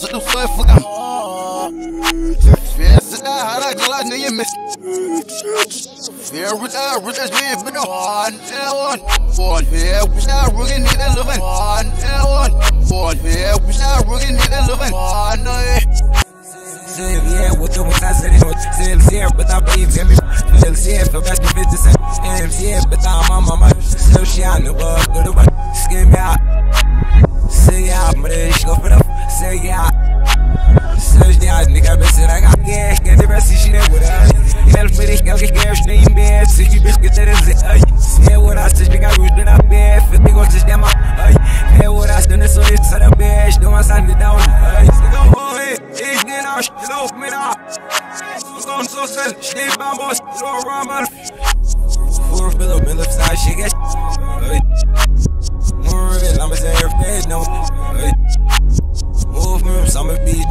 su du får fucka Fes da har jeg glad nye mest Fear with a rich as we've been on Born here We a rugged need a living on Born here We a rugged need a living Yeah, what you want to say? But I believe in but but I'm on my mind. She, know what I'm going to me out. Say yeah, but it's go for the Say yeah. Söz ya nigga mesela gel gel de ben sişine vura Gel feri gel gel gel şne imbe Siki bir gitarı ze ay. Ne vura sıç nigga rüzdün abi Fiti gol sıç dema ay. Ne vura sene soy sara beş Duma sen de down ay. Go oy Ich geh nach Lauf mir nach Son so sen Schnee bambos So rumble Voor veel op mijn left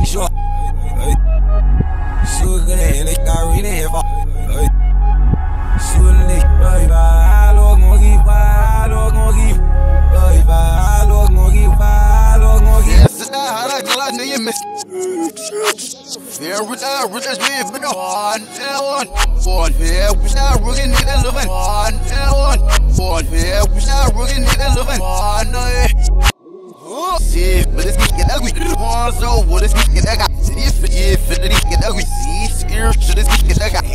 sure. Shoot the hell, I really have. I look, gonna give, I look, gonna give. I look, gonna give, I look, gonna give. Yes, I I know you miss. Yeah, we are, we just live in a one, one, one. Yeah, we are, we can get a living. One, one, one. So what is getting ugly? See, if if it is getting ugly. See, scared shit is getting ugly.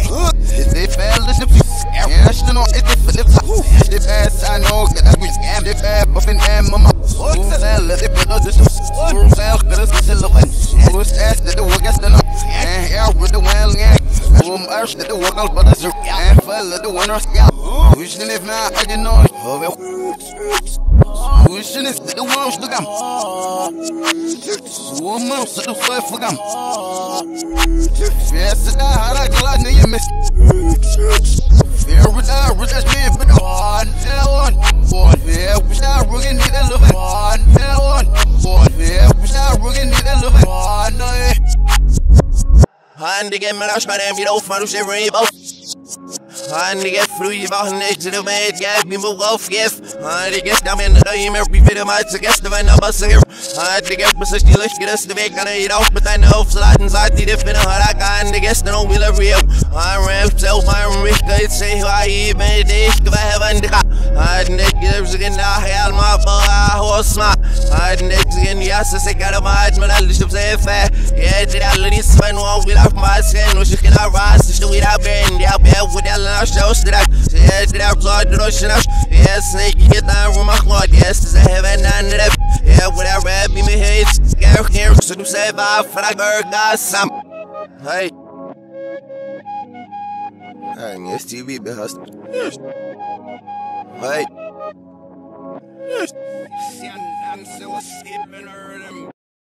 Is it? Listen, yeah, shit no, it's the flip top. Is it bad? I know, get ugly. Scam, it bad, buffing and mama. What's that? Let it be no distance. Room get us get a win. Who's ass that the work is done? And here with the well, yeah. Room arch that the work out, but it's a and fell the winner. Yeah. Wishing if not, I didn't know. Wishing if the world's the gum. Woman, so the fight for gum. Yes, it's not how I glad you miss. Fear with our with us being been on. Ellen. Born here, we start rugging it and living on. Ellen. Born here, we start rugging it and living on. Hande get me rush, but I'm you know, fun to rainbow. Hande get free, about next to the man, get me move off, yes. Hande get down in the name, every bit of my suggest the man of us here. Hande get me such delicious, get us to make on it off, but I know slide inside the different hard, I can't guess the no will real. I ran self, I rich, they say, I even this, if I have under. Hande gives again, I hell my boy, I horse my. Hande again, yes, I say, got a mind, but I listen to say, fair. Yeah, did I let this man walk without my skin, no, she can I rise, she without bend, yeah, bear with that last show, did I? Yeah, did I blood, the ocean, yes, snake, you get down with my clock, yes, is a heaven, and yeah, with that rap, me, me, hey, scare, here, so do say, bye, for that girl, got some. Hey. Hey, yes, TV, be hustle. Yes. Hey. Yes. I'm so sleeping,